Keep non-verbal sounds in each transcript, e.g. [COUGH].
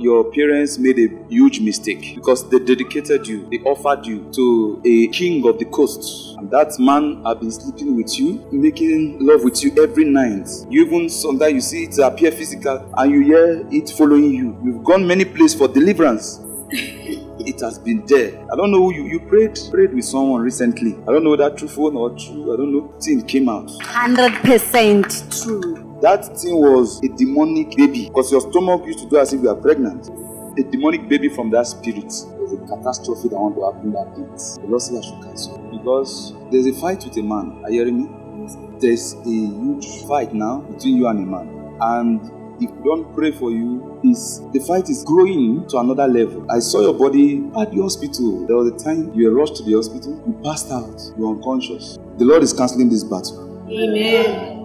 Your parents made a huge mistake because they dedicated you, they offered you to a king of the coast. And that man had been sleeping with you, making love with you every night. You even sometimes you see it appear physical and you hear it following you. You've gone many places for deliverance. [LAUGHS] it has been there. I don't know who you, you prayed prayed with someone recently. I don't know whether truthful or true. I don't know. Thing came out. 100% true. That thing was a demonic baby because your stomach used to do as if you are pregnant. A demonic baby from that spirit. There's a catastrophe that want to happen that day. The Lord said I should cancel because there's a fight with a man. Are you hearing me? There's a huge fight now between you and a man, and if don't pray for you, is the fight is growing to another level. I saw your body at the hospital. There was a time you were rushed to the hospital, you passed out, you were unconscious. The Lord is canceling this battle. Amen.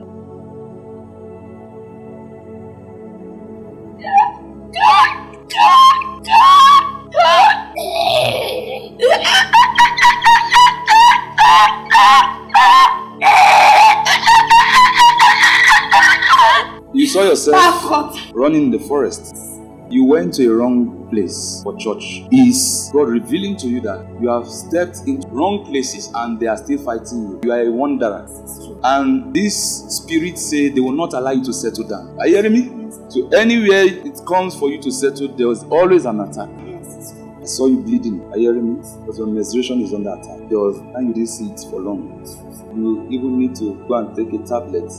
Saw yourself running in the forest. You went to a wrong place for church. Is God revealing to you that you have stepped into wrong places and they are still fighting you? You are a wanderer. And these spirits say they will not allow you to settle down. Are you hearing me? So anywhere it comes for you to settle, there was always an attack. I saw you bleeding. Are you hearing me? Because your menstruation is under attack. There was and you didn't see it for long. You even need to go and take a tablet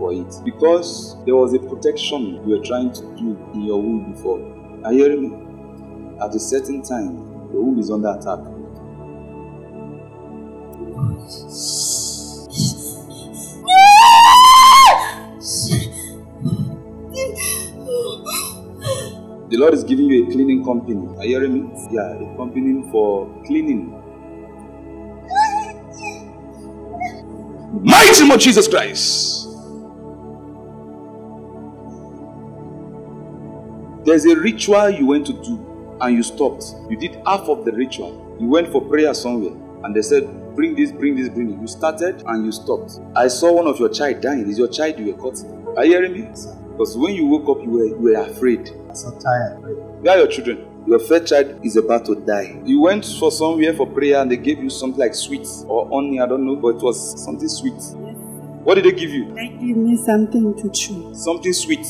for it because there was a protection you were trying to do in your womb before. Are you hearing me? At a certain time, your womb is under attack. The Lord is giving you a cleaning company. Are you hearing me? Yeah, a company for cleaning. Mighty name Jesus Christ. There's a ritual you went to do and you stopped. You did half of the ritual. You went for prayer somewhere and they said, Bring this, bring this, bring it. You started and you stopped. I saw one of your child dying. Is your child you were cutting? Are you hearing me? Because when you woke up, you were, you were afraid. I'm so tired. Where are your children? Your first child is about to die. You went for somewhere for prayer and they gave you something like sweets or honey, I don't know, but it was something sweet. Yes. What did they give you? They gave me something to chew. Something sweet.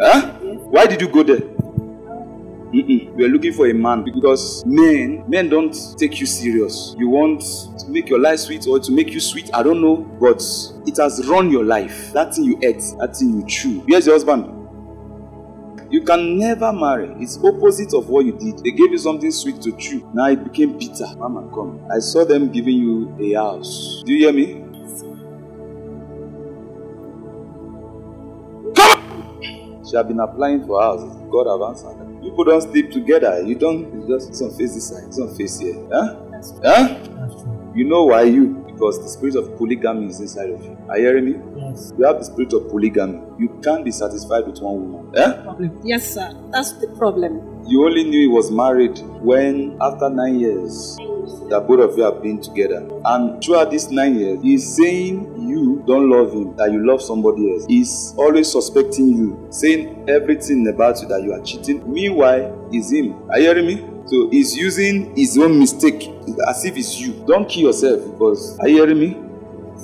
Huh? Why did you go there? Mm-mm. We are looking for a man because men, men don't take you serious. You want to make your life sweet or to make you sweet, I don't know, but it has run your life. That thing you ate, that thing you chew. Here's your husband. You can never marry. It's opposite of what you did. They gave you something sweet to chew. Now it became bitter. Mama, come. I saw them giving you a house. Do you hear me? She have been applying for houses. God have answered. her. People don't sleep together. You don't. You just some face this side, some face here. Huh? That's Huh? That's true. You know why you? Because the spirit of polygamy is inside of you. Are you hearing me? Yes. You have the spirit of polygamy. You can't be satisfied with one woman. Eh? Problem. Yes, sir. That's the problem. You only knew he was married when, after nine years, that both of you have been together. And throughout these nine years, he's saying you don't love him, that you love somebody else. He's always suspecting you, saying everything about you that you are cheating. Meanwhile, it's him. Are you hearing me? So he's using his own mistake as if it's you. Don't kill yourself because are you hearing me?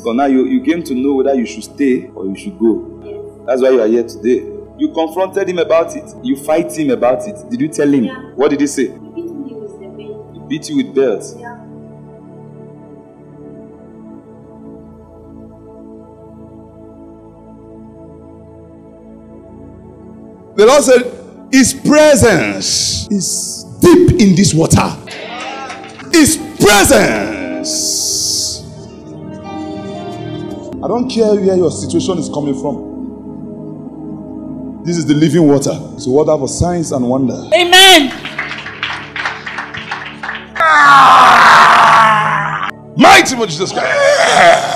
So now you, you came to know whether you should stay or you should go. That's why you are here today. You confronted him about it. You fight him about it. Did you tell him? Yeah. What did he say? Beat you with belts. Yeah. The Lord said, His presence is deep in this water. His presence. I don't care where your situation is coming from. This is the living water. It's water for signs and wonder. Amen. Mighty of Jesus Christ.